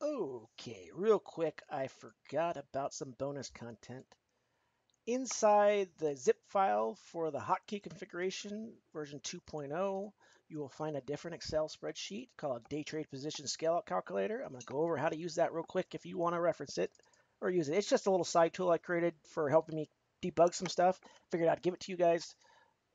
Okay, real quick, I forgot about some bonus content. Inside the zip file for the hotkey configuration version 2.0, you will find a different Excel spreadsheet called Day Trade Position Scale Out Calculator. I'm going to go over how to use that real quick if you want to reference it or use it. It's just a little side tool I created for helping me debug some stuff. Figured I'd give it to you guys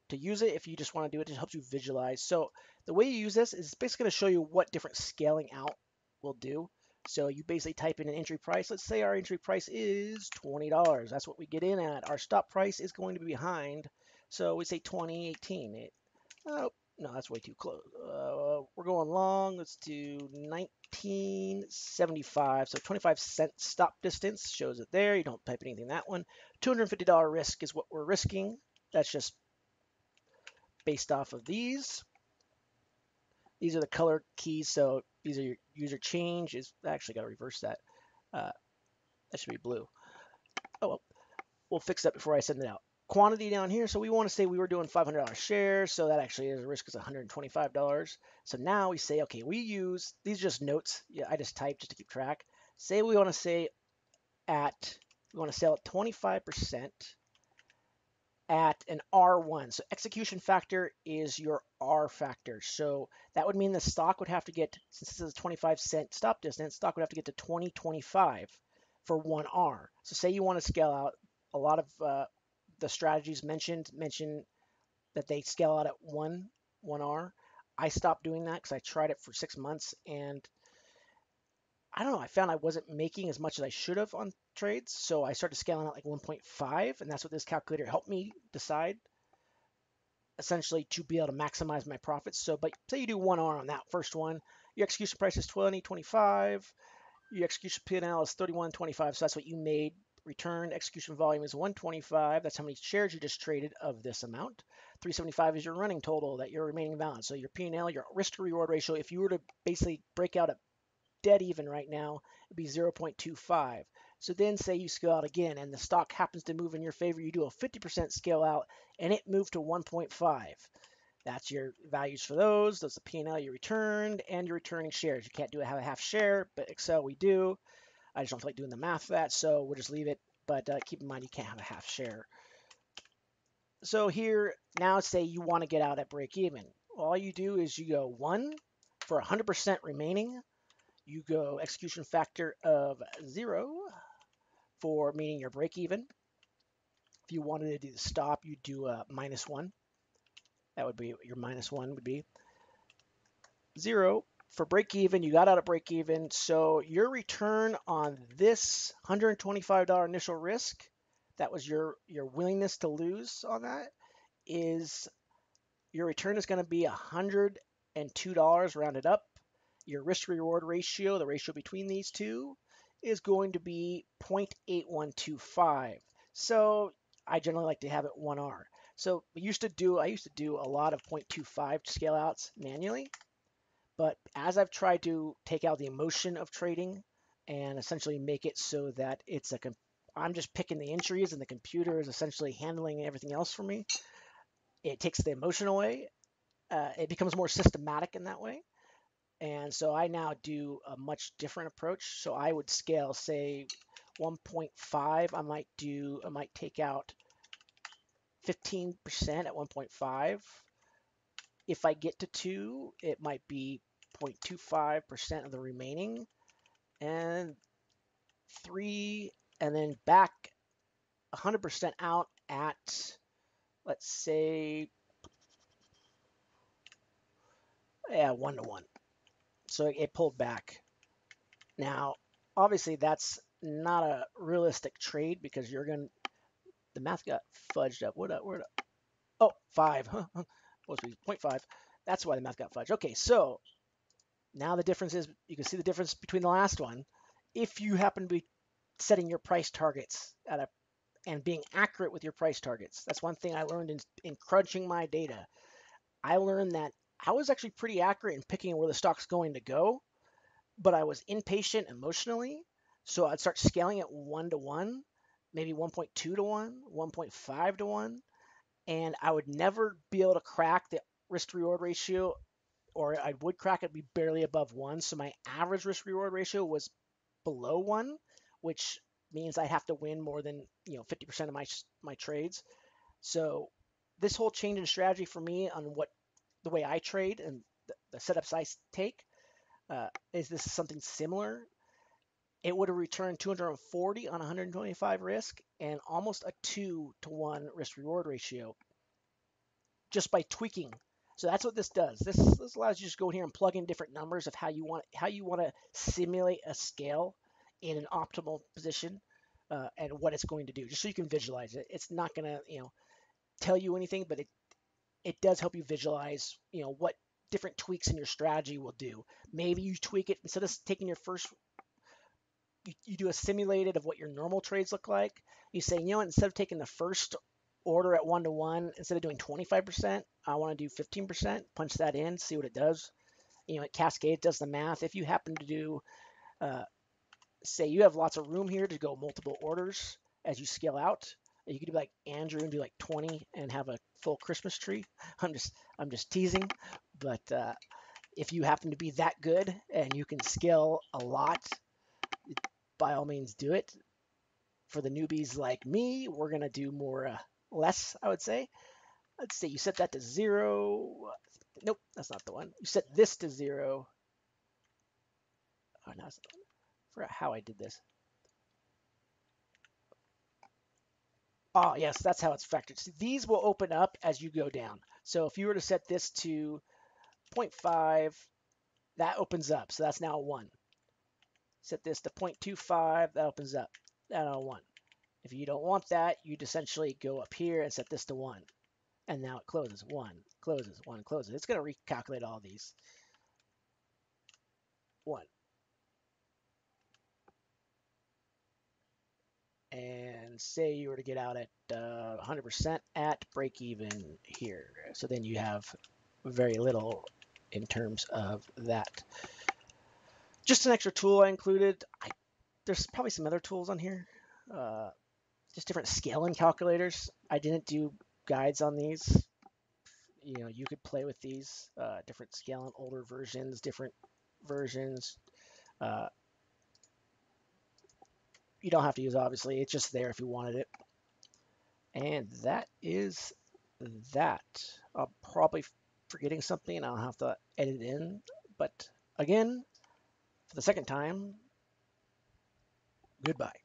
to use it if you just want to do it. It helps you visualize. So the way you use this is basically going to show you what different scaling out will do. So you basically type in an entry price. Let's say our entry price is $20. That's what we get in at. Our stop price is going to be behind. So we say 2018. It, oh, no, that's way too close. Uh, we're going long. Let's do 1975. So 25 cent stop distance shows it there. You don't type anything in that one. $250 risk is what we're risking. That's just based off of these. These are the color keys. So these are your user change. Is actually got to reverse that. Uh, that should be blue. Oh well, we'll fix that before I send it out. Quantity down here. So we want to say we were doing $500 shares. So that actually is a risk is $125. So now we say, okay, we use these just notes. Yeah, I just typed just to keep track. Say we want to say at we want to sell at 25% at an R1. So execution factor is your R factor. So that would mean the stock would have to get, since this is a 25 cent stop distance, stock would have to get to 2025 for one R. So say you want to scale out, a lot of uh, the strategies mentioned mention that they scale out at one, one R. I stopped doing that because I tried it for six months and I don't know, I found I wasn't making as much as I should have on trades. So I started scaling out like 1.5, and that's what this calculator helped me decide essentially to be able to maximize my profits. So, but say you do one R on that first one, your execution price is 20, 25, your execution P&L is 31, 25. So that's what you made. Return execution volume is 125. That's how many shares you just traded of this amount. 375 is your running total that your remaining balance. So your P&L, your risk to reward ratio, if you were to basically break out a dead even right now, it'd be 0.25. So then say you scale out again and the stock happens to move in your favor, you do a 50% scale out and it moved to 1.5. That's your values for those. That's the P&L you returned and your returning shares. You can't do have a half share, but Excel we do. I just don't like doing the math for that, so we'll just leave it. But uh, keep in mind you can't have a half share. So here, now say you want to get out at break even. All you do is you go one for 100% remaining you go execution factor of zero for meaning your break even. If you wanted to do the stop, you'd do a minus one. That would be your minus one would be zero for break even. You got out of break even. So your return on this $125 initial risk, that was your, your willingness to lose on that, is your return is going to be $102 rounded up your risk reward ratio, the ratio between these two, is going to be 0.8125. So I generally like to have it 1R. So I used to do, I used to do a lot of 0.25 scale outs manually. But as I've tried to take out the emotion of trading and essentially make it so that it's a, I'm just picking the entries and the computer is essentially handling everything else for me. It takes the emotion away. Uh, it becomes more systematic in that way. And so I now do a much different approach. So I would scale, say 1.5. I might do, I might take out 15% at 1.5. If I get to two, it might be 0.25% of the remaining. And three, and then back 100% out at, let's say, yeah, one to one. So it pulled back. Now, obviously that's not a realistic trade because you're going to, the math got fudged up. What up, where up? Oh, five, huh? Supposed to be 0.5. That's why the math got fudged. Okay, so now the difference is, you can see the difference between the last one. If you happen to be setting your price targets at a, and being accurate with your price targets. That's one thing I learned in, in crunching my data. I learned that I was actually pretty accurate in picking where the stock's going to go, but I was impatient emotionally. So I'd start scaling it one to one, maybe 1.2 to 1, 1.5 to 1, and I would never be able to crack the risk reward ratio or I would crack it be barely above one. So my average risk reward ratio was below one, which means I have to win more than you know 50% of my my trades. So this whole change in strategy for me on what the way I trade and the, setups I take uh, is this something similar. It would have returned 240 on 125 risk and almost a two to one risk reward ratio just by tweaking. So that's what this does. This, this allows you to just go in here and plug in different numbers of how you want how you want to simulate a scale in an optimal position uh, and what it's going to do, just so you can visualize it. It's not going to you know tell you anything, but it it does help you visualize you know what different tweaks in your strategy will do. Maybe you tweak it instead of taking your first you, you do a simulated of what your normal trades look like. You say, you know what, instead of taking the first order at one to one, instead of doing 25%, I want to do 15%. Punch that in, see what it does. You know, it cascades, does the math. If you happen to do, uh, say you have lots of room here to go multiple orders as you scale out, you could be like Andrew and do like 20 and have a full Christmas tree. I'm just, I'm just teasing, but uh, if you happen to be that good and you can scale a lot, by all means do it. For the newbies like me, we're gonna do more uh, less, I would say. Let's say you set that to zero. Nope, that's not the one. You set this to zero. Oh, no. I forgot how I did this. Oh, yes, that's how it's factored. See, these will open up as you go down. So if you were to set this to 0.5, that opens up. So that's now a 1. Set this to 0.25, that opens up. That a 1. If you don't want that, you'd essentially go up here and set this to 1. And now it closes. 1, closes, 1, closes. It's going to recalculate all these. 1. And say you were to get out at 100% uh, at break even here. So then you have very little in terms of that. Just an extra tool I included. I, there's probably some other tools on here. Uh, just different scaling calculators. I didn't do guides on these. You know, you could play with these uh, different scaling, older versions, different versions. Uh, you don't have to use obviously. It's just there if you wanted it. And that is that. I'm probably forgetting something. And I'll have to edit in. But again, for the second time, goodbye.